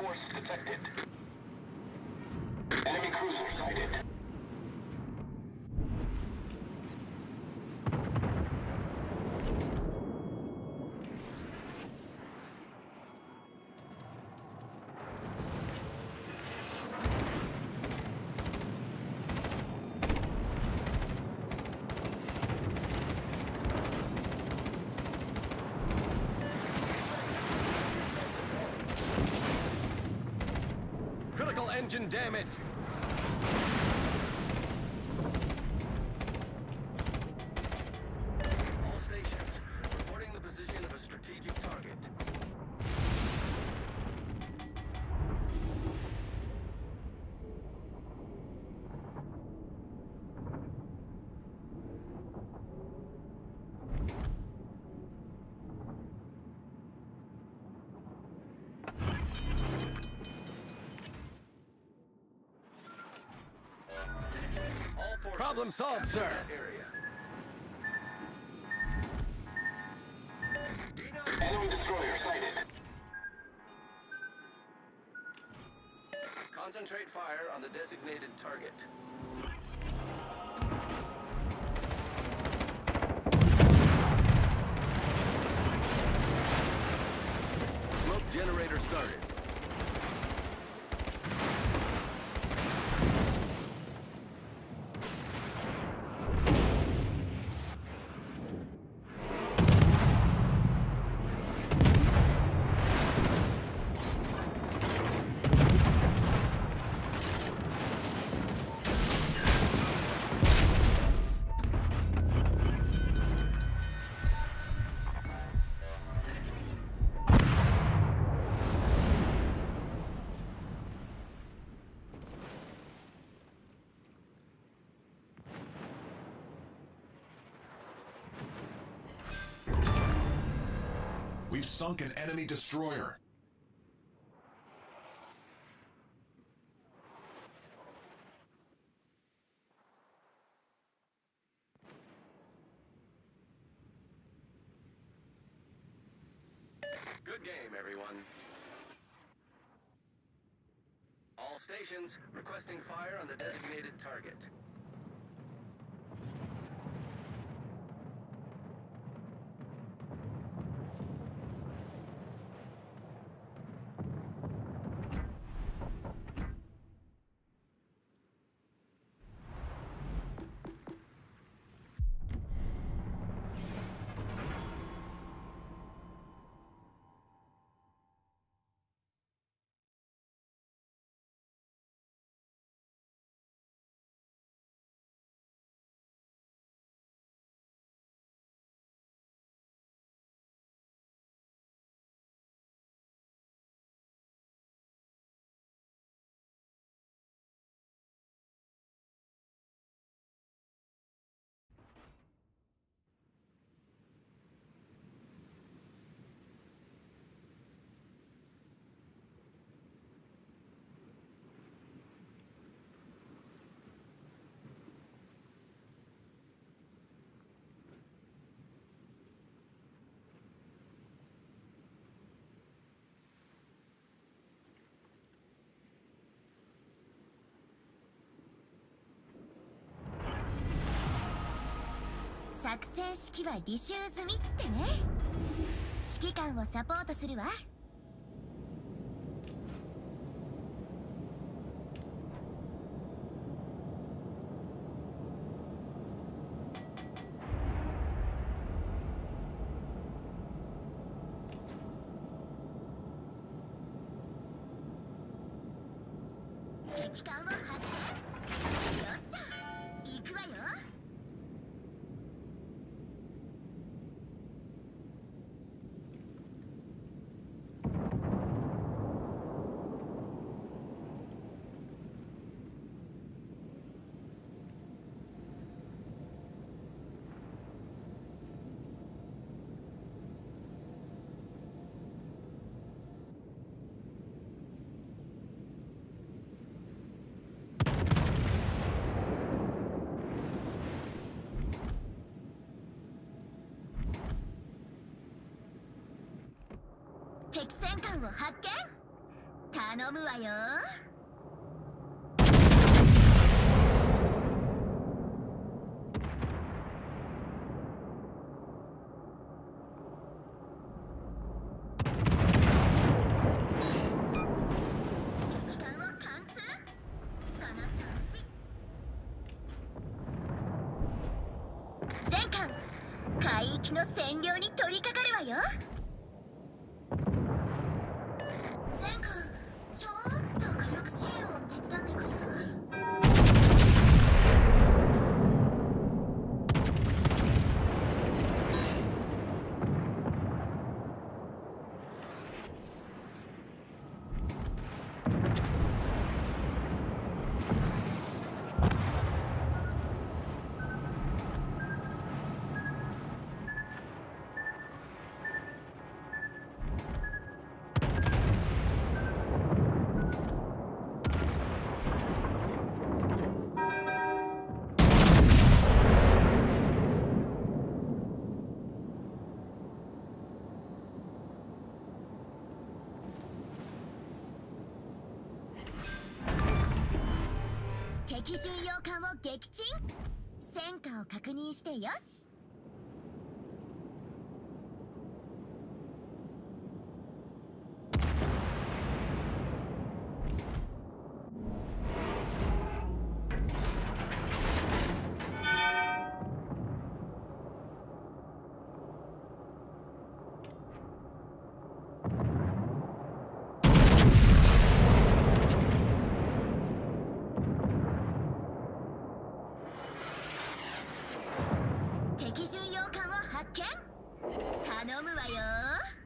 force detected. Enemy cruiser sighted. Engine damage. Forces Problem solved, sir. Area. Enemy destroyer sighted. Concentrate fire on the designated target. Smoke generator started. We've sunk an enemy destroyer. Good game, everyone. All stations requesting fire on the designated target.「作戦指揮は履修済み」ってね。指揮官をサポートするわ。敵艦を発見。よっしゃ。敵戦艦を発見！頼むわよ。敵艦を貫通！その調子。全艦海域の占領に取り掛かるわよ。敵巡洋艦を撃沈？戦果を確認してよし。見頼むわよ。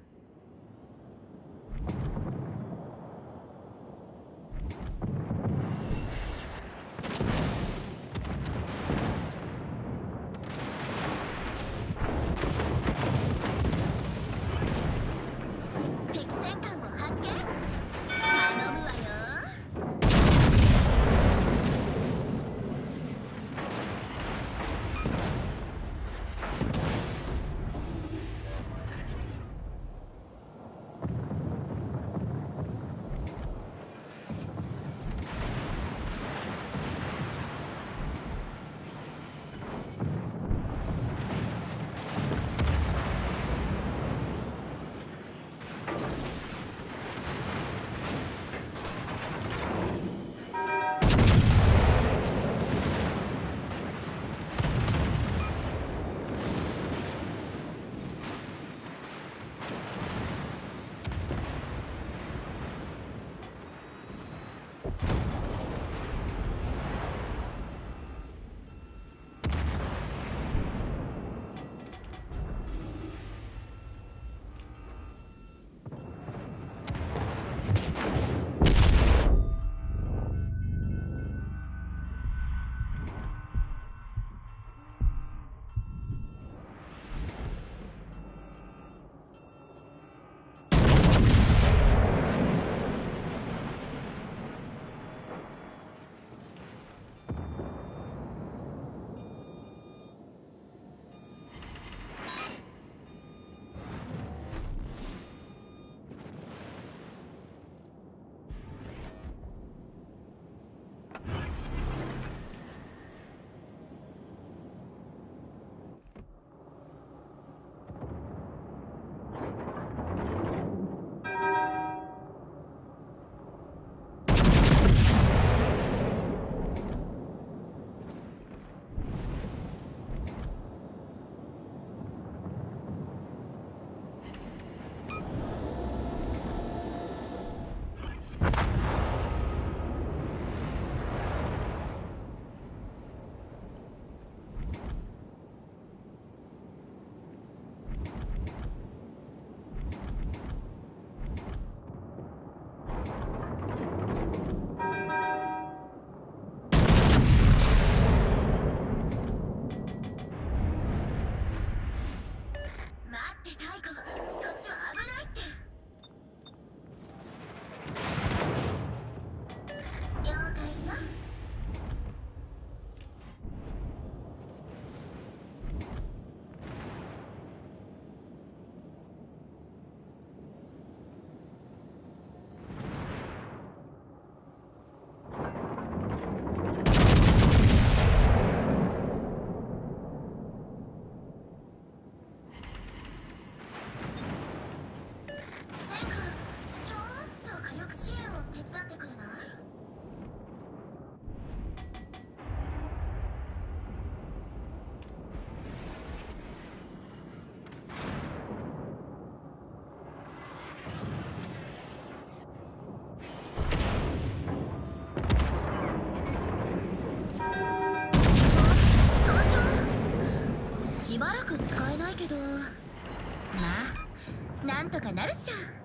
けど。まあなんとかなるっしょ。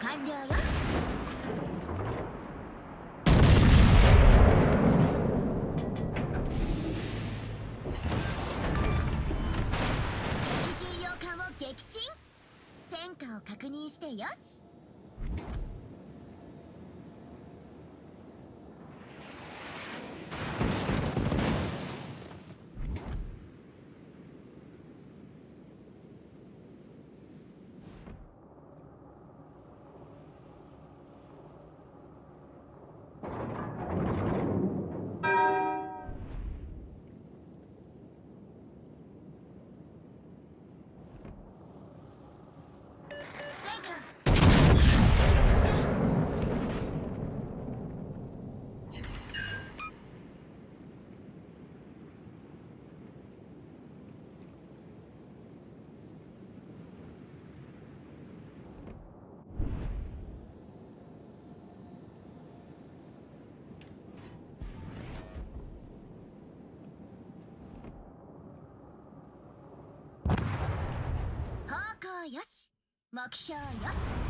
完了よ。敵巡洋艦を撃沈。戦果を確認してよし戦艦方向よし目標よし。